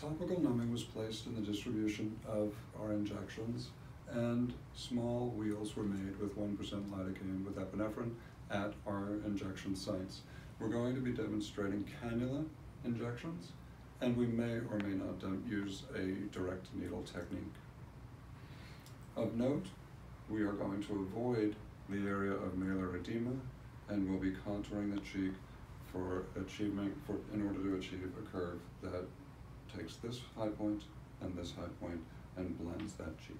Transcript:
Topical numbing was placed in the distribution of our injections, and small wheals were made with 1% lidocaine with epinephrine at our injection sites. We're going to be demonstrating cannula injections, and we may or may not use a direct needle technique. Of note, we are going to avoid the area of malar edema, and we'll be contouring the cheek for achievement, for, in order to achieve a curve that takes this high point and this high point and blends that cheek.